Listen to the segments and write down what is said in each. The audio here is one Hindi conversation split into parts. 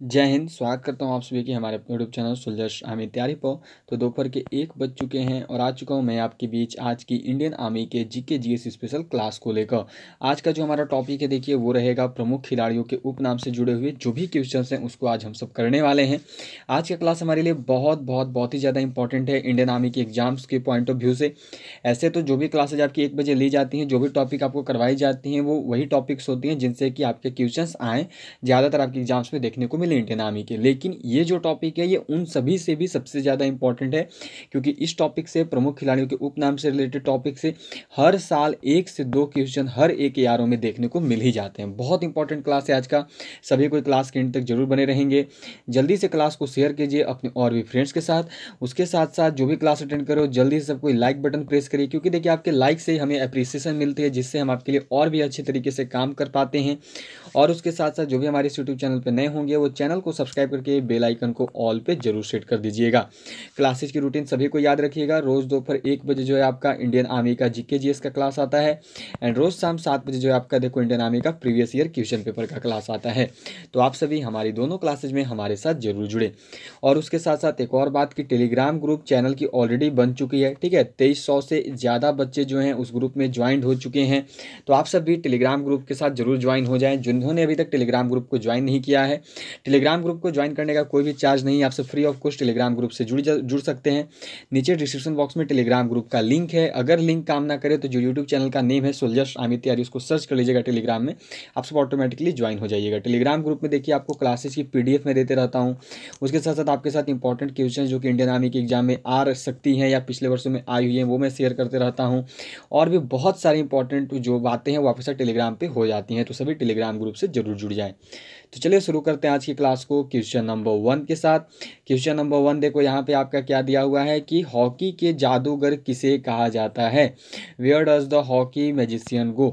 जय हिंद, स्वागत करता हूँ आप सभी के हमारे यूट्यूब चैनल सुलझश आर्मी तैयारी पो तो दोपहर के एक बज चुके हैं और आ चुका हूँ मैं आपके बीच आज की इंडियन आर्मी के जीके जीएस स्पेशल क्लास को लेकर। आज का जो हमारा टॉपिक है, देखिए, वो रहेगा प्रमुख खिलाड़ियों के उपनाम से जुड़े हुए जो भी क्वेश्चन हैं, उसको आज हम सब करने वाले हैं। आज का क्लास हमारे लिए बहुत बहुत बहुत ही ज़्यादा इंपॉर्टेंट है इंडियन आर्मी के एग्ज़ाम्स के पॉइंट ऑफ़ व्यू से। ऐसे तो जो भी क्लासेज आपकी एक बजे ली जाती हैं, जो भी टॉपिक आपको करवाई जाती हैं, वो वही टॉपिक्स होती हैं जिनसे कि आपके क्वेश्चन आएँ। ज़्यादातर आपके एग्ज़ाम्स में देखने को मिले इंडियन आर्मी के। लेकिन ये जो टॉपिक है, ये उन सभी से भी सबसे ज़्यादा इंपॉर्टेंट है, क्योंकि इस टॉपिक से, प्रमुख खिलाड़ियों के उपनाम से रिलेटेड टॉपिक से, हर साल एक से दो क्वेश्चन हर एक यारों में देखने को मिल ही जाते हैं। बहुत इंपॉर्टेंट क्लास है आज का। सभी कोई क्लास के एंड तक ज़रूर बने रहेंगे। जल्दी से क्लास को शेयर कीजिए अपने और भी फ्रेंड्स के साथ। उसके साथ साथ जो भी क्लास अटेंड करो जल्दी से सब कोई लाइक बटन प्रेस करिए, क्योंकि देखिए आपके लाइक से हमें अप्रिसिएशन मिलती है, जिससे हम आपके लिए और भी अच्छे तरीके से काम कर पाते हैं। और उसके साथ साथ जो भी हमारे यूट्यूब चैनल पर नए होंगे, वो चैनल को सब्सक्राइब करके बेल आइकन को ऑल पे ज़रूर सेट कर दीजिएगा। क्लासेज की रूटीन सभी को याद रखिएगा। रोज़ दोपहर एक बजे जो है आपका इंडियन आर्मी का जीके जीएस का क्लास आता है एंड रोज़ शाम सात बजे जो है आपका देखो इंडियन आर्मी का प्रीवियस ईयर क्वेश्चन पेपर का क्लास आता है। तो आप सभी हमारी दोनों क्लासेज में हमारे साथ ज़रूर जुड़े। और उसके साथ साथ एक और बात की टेलीग्राम ग्रुप चैनल की ऑलरेडी बन चुकी है, ठीक है? तेईस सौ ज़्यादा बच्चे जो हैं उस ग्रुप में ज्वाइंट हो चुके हैं। तो आप सब भी टेलीग्राम ग्रुप के साथ ज़रूर ज्वाइन हो जाएँ। जिन्होंने अभी तक टेलीग्राम ग्रुप को ज्वाइन नहीं किया है टेलीग्राम ग्रुप को ज्वाइन करने का कोई भी चार्ज नहीं आपसे free of cost Telegram group से जुड़ जुड़ सकते हैं। नीचे डिस्क्रिप्शन बॉक्स में टेलीग्राम ग्रुप का लिंक है। अगर लिंक काम ना करे तो जो यूट्यूब चैनल का नेम है सोल्जर्स आमित तैयारी उसको सर्च कर लीजिएगा टेलीग्राम में। आप सब ऑटोमेटिकली ज्वाइन हो जाइएगा। टेलीग्राम ग्रुप में देखिए, आपको क्लासेस की पी में देते रहता हूँ। उसके साथ साथ आपके साथ इंपॉर्टेंट क्वेश्चन जो कि इंडियन आर्मी के एग्ज़ाम में आ सकती हैं या पिछले वर्षों में आई हुई हैं, वो मैं शेयर करते रहता हूँ। और भी बहुत सारी इंपॉर्टेंट जो बातें हैं, वो आपके साथ टेलीग्राम पर हो जाती हैं। तो सभी टेलीग्राम ग्रुप से ज़रूर जुड़ जाएँ। तो चलिए शुरू करते हैं आज की क्लास को क्वेश्चन नंबर वन के साथ। क्वेश्चन नंबर वन देखो, यहाँ पे आपका क्या दिया हुआ है कि हॉकी के जादूगर किसे कहा जाता है? Where does the hockey magician go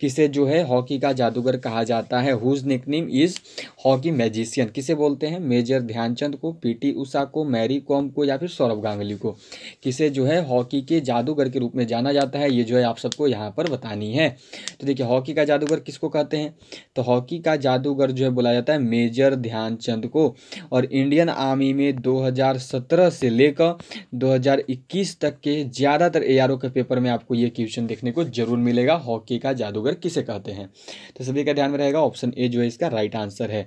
किसे जो है हॉकी का जादूगर कहा जाता है? Whose nickname is hockey magician, किसे बोलते हैं? मेजर ध्यानचंद को, पीटी उषा को, मैरी कॉम को या फिर सौरभ गांगुली को। किसे जो है हॉकी के जादूगर के रूप में जाना जाता है, ये जो है आप सबको यहाँ पर बतानी है। तो देखिए, हॉकी का जादूगर किसको कहते हैं? तो हॉकी का जादूगर जो है बोला जाता है मेजर ध्यानचंद को। और इंडियन आर्मी में 2017 से लेकर 2021 तक के ज़्यादातर ए के पेपर में आपको ये क्वेश्चन देखने को ज़रूर मिलेगा, हॉकी का जादूगर किसे कहते हैं? तो सभी का ध्यान में रहेगा, ऑप्शन ए जो है इसका राइट आंसर है।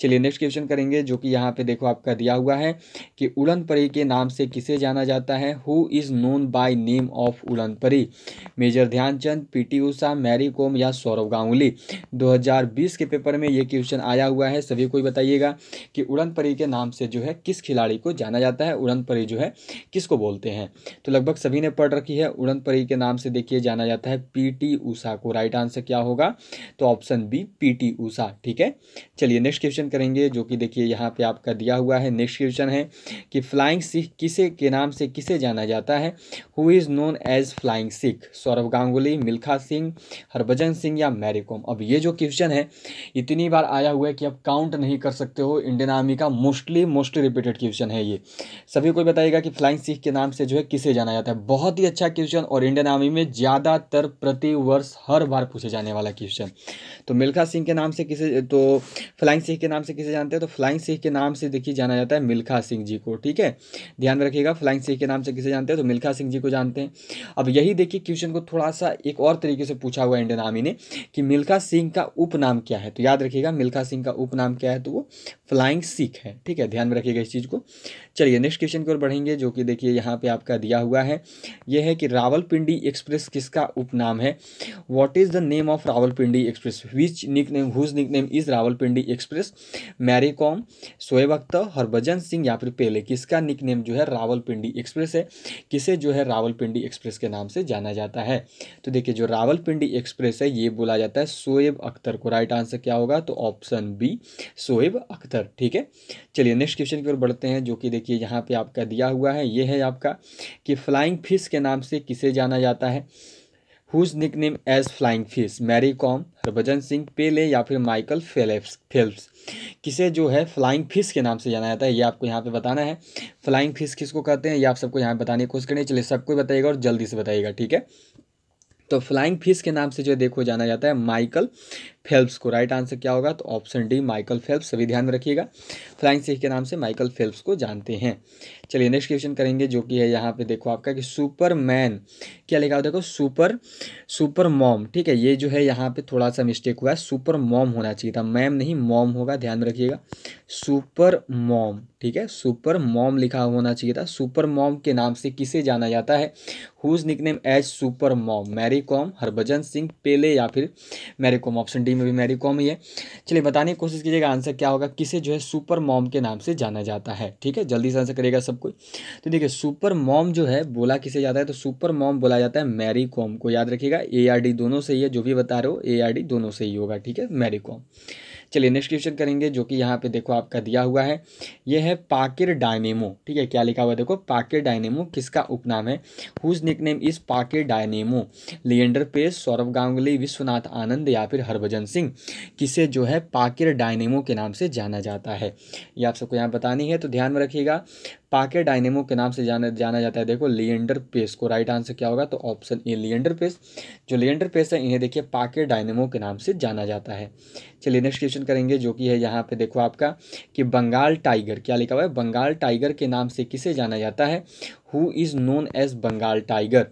चलिए नेक्स्ट क्वेश्चन करेंगे, जो कि यहाँ पे देखो आपका दिया हुआ है कि उड़न परी के नाम से किसे जाना जाता है? Who is known by name of उड़न परी मेजर ध्यानचंद पीटी उषा मैरी कॉम या सौरभ गांगुली? 2020 के पेपर में ये क्वेश्चन आया हुआ है, सभी को ही बताइएगा कि उड़न परी के नाम से जो है किस खिलाड़ी को जाना जाता है? उड़न परी जो है किसको बोलते हैं? तो लगभग सभी ने पढ़ रखी है उड़न परी के नाम से देखिए जाना जाता है पी उषा को। राइट आंसर क्या होगा? तो option B P T Usha ठीक है? चलिए नेक्स्ट क्वेश्चन क्वेश्चन करेंगे, जो कि देखिए यहाँ पे आपका दिया हुआ है नेक्स्ट क्वेश्चन है कि फ्लाइंग सिख किसे, के नाम से किसे जाना जाता है? Who is known as flying Sikh Saurabh Ganguly, Milkha Singh, Harbhajan Singh या मैरी कॉम अब ये जो क्वेश्चन है, इतनी बार आया हुआ है कि आप काउंट नहीं कर सकते हो। इंडियन आर्मी का मोस्टली मोस्टली रिपीटेड क्वेश्चन है ये। सभी को बताइएगा कि फ्लाइंग सिख के नाम से जो है किसे जाना जाता है। बहुत ही अच्छा क्वेश्चन और इंडियन आर्मी में ज़्यादातर प्रति वर्ष हर बार पूछे जाने वाला क्वेश्चन तो मिल्खा सिंह के नाम से किसे तो फ्लाइंग सिंह के नाम से किसे जानते हैं तो फ्लाइंग सिंह के नाम से देखिए जाना जाता है मिल्खा सिंह जी को, ठीक है? ध्यान रखिएगा, फ्लाइंग सिंह के नाम से किसे जानते हैं तो मिल्खा सिंह जी को जानते हैं। अब यही देखिए क्वेश्चन को थोड़ा सा एक और तरीके से पूछा हुआ इंडियन आर्मी ने कि मिल्खा सिंह का उपनाम क्या है? तो याद रखिएगा, मिल्खा सिंह का उपनाम क्या है? तो वो फ्लाइंग सिख है, ठीक है? ध्यान में रखिएगा इस चीज़ को। चलिए, नेक्स्ट क्वेश्चन की ओर बढ़ेंगे, जो कि देखिए यहाँ पे आपका दिया हुआ है। यह है कि रावलपिंडी एक्सप्रेस किसका उपनाम है? What is the name of Rawalpindi express which nick name whose nick name is Rawalpindi express Mary Kom Shoaib Akhtar Harbhajan Singh, या फिर पेले किसका निक नेम जो है रावलपिंडी एक्सप्रेस है, किसे जो है रावलपिंडी एक्सप्रेस के नाम से जाना जाता है? तो देखिए, जो रावलपिंडी एक्सप्रेस है, ये बोला जाता है शोएब अख्तर को। राइट आंसर क्या होगा? तो ऑप्शन बी शोएब अख्तर। ठीक है? चलिए नेक्स्ट क्वेश्चन की ओर बढ़ते हैं, जो कि देखिए, यहाँ पे आपका दिया हुआ है। ये है आपका कि फ्लाइंग फ़िश के नाम से किसे जाना जाता है? Whose nick name as flying fish Mary Kom Harbhajan Singh Pele या फिर माइकल फेलेप्स फेल्प्स किसे जो है फ्लाइंग फ़िश के नाम से जाना जाता है, ये आपको यहाँ पे बताना है। फ्लाइंग फ़िश किसको कहते हैं, ये आप सबको यहाँ बताने की कोशिश करनी चलिए सबको बताइएगा और जल्दी से बताइएगा, ठीक है? तो फ्लाइंग फ़िश के नाम से जो देखो जाना जाता है माइकल फेल्प्स को राइट आंसर क्या होगा? तो ऑप्शन डी माइकल फेल्प्स सभी ध्यान में रखिएगा। फ्लाइंग सिख के नाम से माइकल फेल्प्स को जानते हैं। चलिए नेक्स्ट क्वेश्चन करेंगे, जो कि है यहाँ पे देखो आपका कि सुपरमैन क्या लिखा हुआ देखो सुपर सुपर मॉम ठीक है? ये जो है यहाँ पे थोड़ा सा मिस्टेक हुआ है। सुपर मॉम होना चाहिए था। मैम नहीं मॉम होगा, ध्यान में रखिएगा। सुपर मॉम ठीक है? सुपर मॉम लिखा होना चाहिए था। सुपर मॉम के नाम से किसे जाना जाता है? Whose nickname as super mom Mary Kom Harbhajan Singh Pele या फिर मैरी कॉम ऑप्शन डी में भी मैरी कॉम ही है। चलिए बताने की कोशिश कीजिएगा आंसर क्या होगा, किसे जो है सुपर मॉम के नाम से जाना जाता है, ठीक है? जल्दी से आंसर करेगा सब कोई। तो देखिए सुपर मॉम जो है, बोला किसे जाता है? तो सुपर मॉम बोला जाता है मैरी कॉम को। याद रखिएगा ए आर डी दोनों सही है जो भी बता रहे हो ए आर डी दोनों सही होगा, ठीक है? मैरी कॉम चलिए नेक्स्ट क्वेश्चन करेंगे, जो कि यहाँ पे देखो आपका दिया हुआ है। ये है पाकिर डायनेमो, ठीक है? क्या लिखा हुआ है देखो? पाकिर डायनेमो, किसका उपनाम है? हुज निकनेम इज़ पाकिर डायनेमो? लियंडर पेस सौरभ गांगुली विश्वनाथ आनंद या फिर हरभजन सिंह किसे जो है पाकिर डायनेमो के नाम से जाना जाता है? ये आप सबको यहाँ बतानी है तो ध्यान में रखिएगा। पाके डायनेमो के नाम से जाना जाना जाता है। देखो लियंडर पेस को राइट आंसर क्या होगा? तो ऑप्शन ए लियंडर पेस जो लियंडर पेस है, इन्हें देखिए पाके डायनेमो के नाम से जाना जाता है। चलिए नेक्स्ट क्वेश्चन करेंगे, जो कि है यहाँ पे देखो आपका, कि बंगाल टाइगर क्या लिखा हुआ है? बंगाल टाइगर के नाम से किसे जाना जाता है? Who is known as Bengal tiger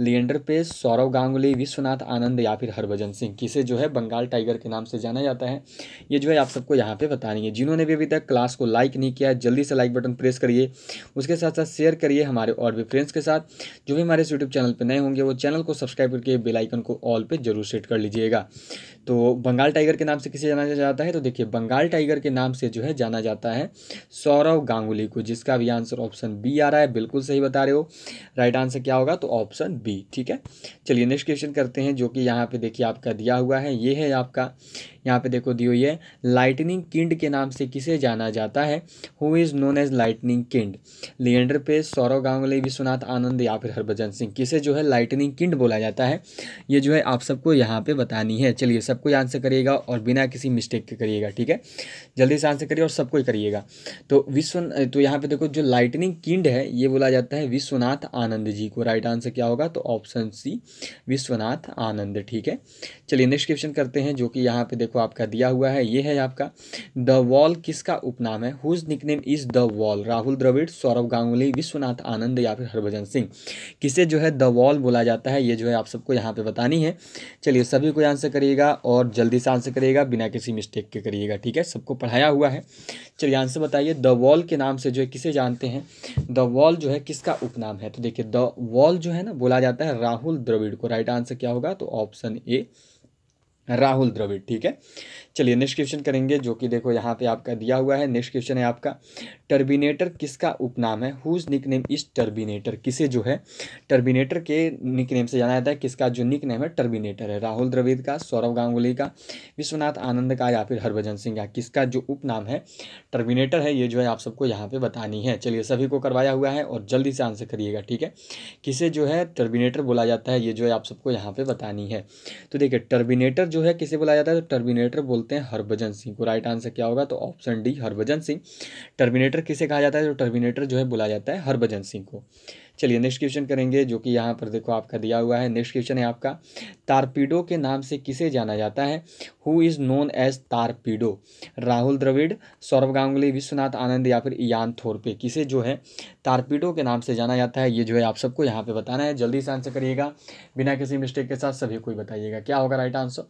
Leander Paes Saurav Ganguly, Vishwanathan Anand या फिर हरभजन सिंह, किसे जो है बंगाल टाइगर के नाम से जाना जाता है, ये जो है आप सबको यहाँ पे बतानी है। जिन्होंने भी अभी तक क्लास को लाइक नहीं किया, जल्दी से लाइक बटन प्रेस करिए, उसके साथ साथ शेयर करिए हमारे और भी फ्रेंड्स के साथ। जो भी हमारे यूट्यूब चैनल पर नए होंगे, वो चैनल को सब्सक्राइब करके बेलाइकन को ऑल पर ज़रूर सेट कर लीजिएगा। तो बंगाल टाइगर के नाम से किसे जाना जाता है? तो देखिए, बंगाल टाइगर के नाम से जो है जाना जाता है सौरव गांगुली को, जिसका भी आंसर ऑप्शन बी आ रहा है। बिल्कुल सही बता रहे हो। राइट आंसर क्या होगा? तो ऑप्शन बी, ठीक है? चलिए, नेक्स्ट क्वेश्चन करते हैं, जो कि यहाँ पे देखिए आपका दिया हुआ है। ये है आपका, यहाँ पे देखो दी हुई है लाइटनिंग किंड के नाम से किसे जाना जाता है? Who is known as lightning kid Leander Paes Saurav Ganguly, Vishwanath Anand या फिर हरभजन सिंह, किसे जो है लाइटनिंग किंड बोला जाता है? ये जो है आप सबको यहाँ पे बतानी है। चलिए सबको आंसर करिएगा और बिना किसी मिस्टेक के करिएगा, ठीक है? जल्दी से आंसर करिए और सबको ही करिएगा। तो विश्व तो यहाँ पे देखो जो लाइटनिंग किंड है, ये बोला जाता है विश्वनाथ आनंद जी को। राइट आंसर क्या होगा? तो ऑप्शन सी विश्वनाथ आनंद, ठीक है? चलिए नेक्स्ट क्वेश्चन करते हैं, जो कि यहाँ पे देखो आपका दिया हुआ है, ये है आपका। द वॉल किसका उपनाम है? Whose nickname is the wall Rahul Dravid Saurabh Ganguly, Vishwanathan Anand या फिर हरभजन सिंह। किसे जो है द वॉल बोला जाता है, ये जो है आप सबको यहाँ पे बतानी है। चलिए सभी को आंसर करिएगा। और जल्दी से आंसर करिएगा, बिना किसी मिस्टेक के करिएगा, ठीक है? सबको पढ़ाया हुआ है। चलिए आंसर बताइए द वॉल के नाम से जो है किसे जानते हैं? द वॉल जो है किसका उपनाम है? तो देखिए द वॉल जो है ना, बोला जाता है राहुल द्रविड़ को राइट आंसर क्या होगा? तो ऑप्शन ए राहुल द्रविड़, ठीक है? चलिए नेक्स्ट क्वेश्चन करेंगे, जो कि देखो यहाँ पे आपका दिया हुआ है नेक्स्ट क्वेश्चन है आपका। टर्बिनेटर किसका उपनाम है? हुज निकनेम इज़ टर्बिनेटर किसे जो है? टर्बिनेटर के निकनेम से जाना जाता है, किसका जो निकनेम है? टर्बिनेटर है। राहुल द्रविड़ का सौरभ गांगुली का, विश्वनाथ आनंद का, या फिर हरभजन सिंह का, किसका जो उपनाम है? टर्बिनेटर है, ये जो है आप सबको यहाँ पर बतानी है। चलिए सभी को करवाया हुआ है, और जल्दी से आंसर करिएगा, ठीक है? किसे जो है टर्बिनेटर बोला जाता है, ये जो है आप सबको यहाँ पर बतानी है। तो देखिए टर्बिनेटर जो है, किसे बोला जाता है? तो टर्मिनेटर बोलते हैं हरभजन सिंह को। राइट आंसर क्या होगा? तो option D Harbhajan Singh. Terminator किसे कहा जाता है? तो टर्मिनेटर जो है, बुलाया जाता है हरभजन सिंह को। चलिए नेक्स्ट क्वेश्चन करेंगे, जो कि यहाँ पर देखो आपका दिया हुआ है। नेक्स्ट क्वेश्चन है आपका, तारपीडो के नाम से किसे जाना जाता है? Who is known as torpedo? Rahul Dravid Saurabh Ganguly, Vishwanathan Anand या फिर इयान थोरपे? किसे जो है तारपीडो के नाम से जाना जाता है? ये जो है आप सबको यहाँ पे बताना है। जल्दी से आंसर करिएगा। बिना किसी मिस्टेक के साथ सभी को बताइएगा। क्या होगा राइट आंसर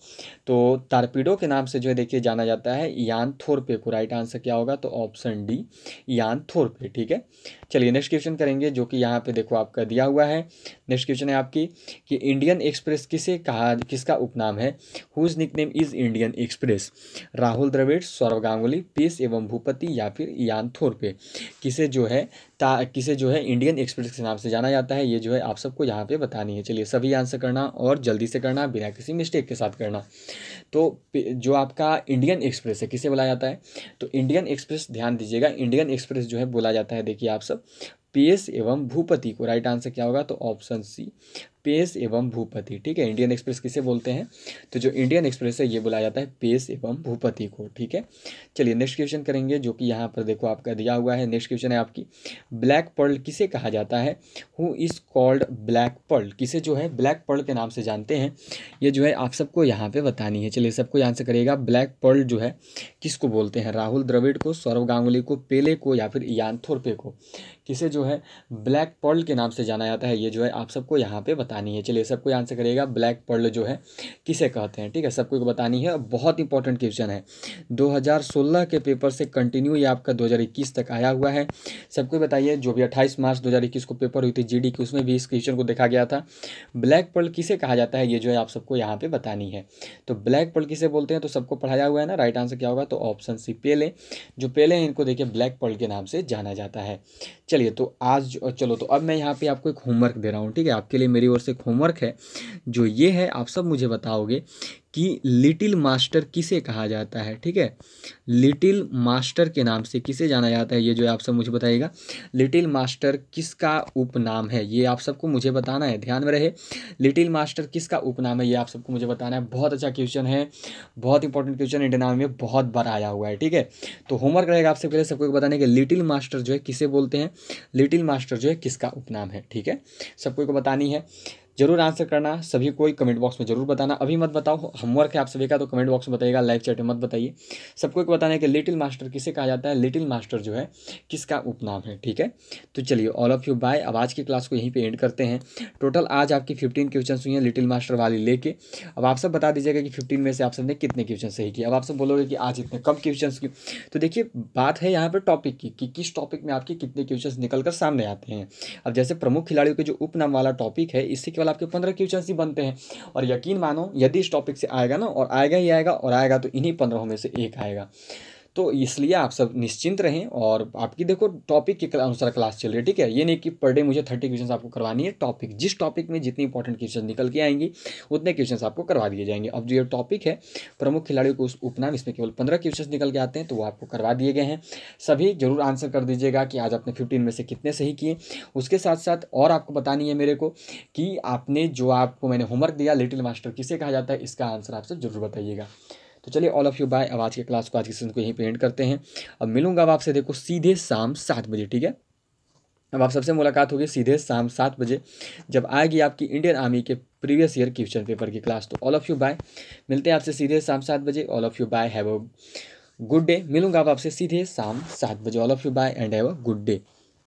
तो तारपीडो के नाम से जो है देखिए जाना जाता है इयान थोरपे को। राइट आंसर क्या होगा? तो ऑप्शन डी इयान थोरपे, ठीक है? चलिए नेक्स्ट क्वेश्चन करेंगे, जो कि यहाँ पे देखो आपका दिया हुआ है। नेक्स्ट क्वेश्चन है आपकी कि इंडियन एक्सप्रेस किसे कहा, किसका उपनाम है? Whose nickname is Indian express Rahul Dravid Saurabh Ganguly Paes एवं भूपति या फिर यान थोरपे? किसे जो है ता, किसे जो है इंडियन एक्सप्रेस के नाम से जाना जाता है? ये जो है आप सबको यहाँ पे बतानी है। चलिए सभी आंसर करना और जल्दी से करना, बिना किसी मिस्टेक के साथ करना। तो जो आपका इंडियन एक्सप्रेस है, किसे बोला जाता है? तो इंडियन एक्सप्रेस ध्यान दीजिएगा इंडियन एक्सप्रेस जो है बोला जाता है। देखिए आप सब पीएस एवं भूपति को राइट आंसर क्या होगा? तो ऑप्शन सी पेश एवं भूपति, ठीक है? इंडियन एक्सप्रेस किसे बोलते हैं? तो जो इंडियन एक्सप्रेस है, ये बुलाया जाता है पेस एवं भूपति को, ठीक है? चलिए नेक्स्ट क्वेश्चन करेंगे, जो कि यहाँ पर देखो आपका दिया हुआ है। नेक्स्ट क्वेश्चन है आपकी, ब्लैक पर्ल किसे कहा जाता है? Who is called black pearl किसे जो है ब्लैक पर्ल के नाम से जानते हैं? ये जो है, आप सबको यहाँ पर बतानी है। चलिए, सबको यहाँ से करिएगा ब्लैक पर्ल जो है, किसको बोलते हैं? राहुल द्रविड़ को सौरभ गांगुली को, पेले को या फिर यान थोरपे को? किसे जो है ब्लैक पर्ल के नाम से जाना जाता है? ये जो है, आप सबको यहाँ पे बतानी है। चलिए सबको आंसर करिएगा। ब्लैक पर्ल जो है, किसे कहते हैं? ठीक है सबको बतानी है। बहुत इंपॉर्टेंट क्वेश्चन है। 2016 के पेपर से कंटिन्यू ये आपका 2021 तक आया हुआ है। सबको बताइए, जो भी 28 मार्च 2021 को पेपर हुई थी जीडी की उसमें भी इस क्वेश्चन को देखा गया था। ब्लैक पर्ल किसे कहा जाता है? ये जो है, आप सबको यहाँ पे बतानी है। तो ब्लैक पर्ल किसे बोलते हैं? तो सबको पढ़ाया हुआ है ना? राइट आंसर क्या होगा? तो ऑप्शन सी पेले जो पेले हैं, इनको देखिए ब्लैक पर्ल के नाम से जाना जाता है। चलिए तो आज, चलो तो अब मैं यहाँ पे आपको एक होमवर्क दे रहा हूँ। ठीक है, आपके लिए मेरी ओर से एक होमवर्क है जो ये है आप सब मुझे बताओगे कि लिटिल मास्टर किसे कहा जाता है, ठीक है? लिटिल मास्टर के नाम से किसे जाना जाता है, ये जो आप सब मुझे बताइएगा। लिटिल मास्टर किसका उपनाम है, ये आप सबको मुझे बताना है, ध्यान में रहे। लिटिल मास्टर किसका उपनाम है, ये आप सबको मुझे बताना है। बहुत अच्छा क्वेश्चन है, बहुत इंपॉर्टेंट क्वेश्चन इंडियन आर्मी में बहुत बार आया हुआ है, ठीक है? तो होमवर्क रहेगा आपसे पहले सबको बताने के लिटिल मास्टर जो है किसे बोलते हैं? लिटिल मास्टर जो है किसका उपनाम है, ठीक है? सबको बतानी है। ज़रूर आंसर करना। सभी कोई कमेंट बॉक्स में ज़रूर बताना। अभी मत बताओ होमवर्क है आप सभी का तो कमेंट बॉक्स में बताइएगा लाइव चैट में मत बताइए। सबको एक बताना है कि लिटिल मास्टर किसे कहा जाता है? लिटिल मास्टर जो है, किसका उपनाम है? ठीक है? तो चलिए ऑल ऑफ़ यू बाय अब आज की क्लास को यहीं पर एंड करते हैं। टोटल आज आपकी फिफ्टीन क्वेश्चन हुई हैं लिटिल मास्टर वाली लेके। अब आप सब बता दीजिएगा कि फिफ्टीन में से आप सबने कितने क्वेश्चन सही किए। अब आप सब बोलोगे कि आज इतने कम क्वेश्चन क्यों? तो देखिए, बात है यहाँ पर टॉपिक की, कि किस टॉपिक में आपके कितने क्वेश्चन निकल कर सामने आते हैं। अब जैसे प्रमुख खिलाड़ियों के जो उपनाम वाला टॉपिक है, इससे केवल आपके पंद्रह क्वेश्चन ही बनते हैं। और यकीन मानो, यदि इस टॉपिक से आएगा ना, और आएगा ही आएगा, और आएगा तो इन्हीं पंद्रहों में से एक आएगा। तो इसलिए आप सब निश्चिंत रहें और आपकी देखो टॉपिक के अनुसार क्लास चल रही है, ठीक है? ये नहीं कि पर डे मुझे थर्टी क्वेश्चन आपको करवानी है टॉपिक जिस टॉपिक में जितनी इंपॉर्टेंट क्वेश्चन निकल के आएँगी, उतने क्वेश्चन आपको करवा दिए जाएँगे। अब जो ये टॉपिक है, प्रमुख खिलाड़ियों को उपनाम, इसमें केवल पंद्रह क्वेश्चन निकल के आते हैं तो वो आपको करवा दिए गए हैं। सभी ज़रूर आंसर कर दीजिएगा कि आज आपने फिफ्टीन में से कितने सही किए। उसके साथ साथ और आपको बतानी है मेरे को कि आपने जो आपको मैंने होमवर्क दिया लिटिल मास्टर किसे कहा जाता है, इसका आंसर आपसे ज़रूर बताइएगा। तो चलिए ऑल ऑफ़ यू बाय अब आज की क्लास को, आज के सेशन को यहीं पे एंड करते हैं। अब मिलूँगा अब आपसे, देखो, सीधे शाम सात बजे, ठीक है? अब आप सबसे मुलाकात होगी सीधे शाम सात बजे, जब आएगी आपकी इंडियन आर्मी के प्रीवियस ईयर क्वेश्चन पेपर की क्लास तो ऑल ऑफ़ यू बाय मिलते हैं आपसे सीधे शाम सात बजे। All of you bye have a good day मिलूँगा आपसे सीधे शाम सात बजे। All of you bye and have a good day